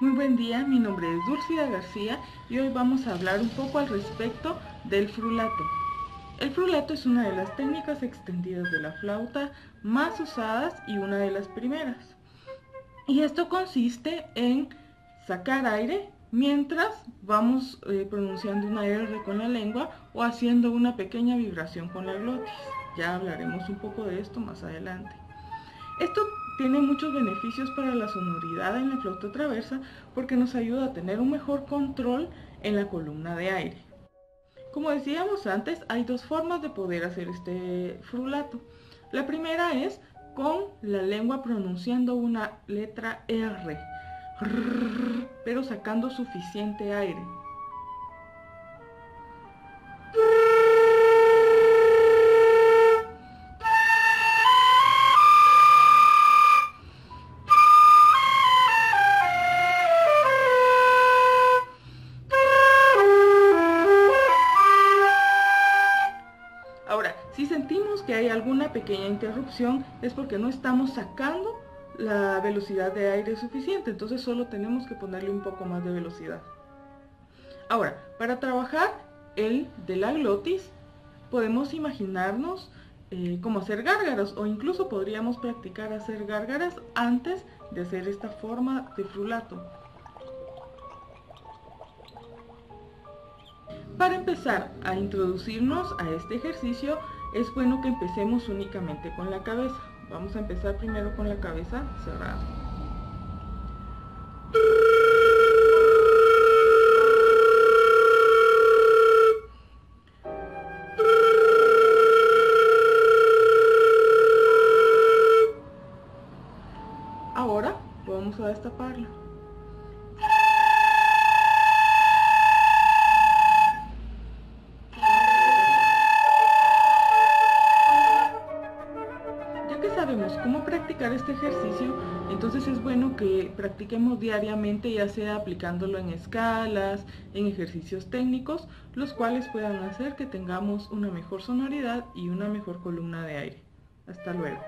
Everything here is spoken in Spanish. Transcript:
Muy buen día, mi nombre es Dulcida García y hoy vamos a hablar un poco al respecto del frulato. El frulato es una de las técnicas extendidas de la flauta más usadas y una de las primeras. Y esto consiste en sacar aire mientras vamos eh, pronunciando una R con la lengua o haciendo una pequeña vibración con la glotis. Ya hablaremos un poco de esto más adelante. Esto tiene muchos beneficios para la sonoridad en la flauta traversa porque nos ayuda a tener un mejor control en la columna de aire. Como decíamos antes, hay dos formas de poder hacer este frulato. La primera es con la lengua pronunciando una letra R, pero sacando suficiente aire. Si sentimos que hay alguna pequeña interrupción es porque no estamos sacando la velocidad de aire suficiente, entonces solo tenemos que ponerle un poco más de velocidad. Ahora, para trabajar el de la glotis, podemos imaginarnos eh, cómo hacer gárgaras o incluso podríamos practicar hacer gárgaras antes de hacer esta forma de frulato. Para empezar a introducirnos a este ejercicio, es bueno que empecemos únicamente con la cabeza. Vamos a empezar primero con la cabeza cerrada. Ahora vamos a destaparla. Cómo practicar este ejercicio, entonces es bueno que practiquemos diariamente, ya sea aplicándolo en escalas, en ejercicios técnicos, los cuales puedan hacer que tengamos una mejor sonoridad y una mejor columna de aire. Hasta luego.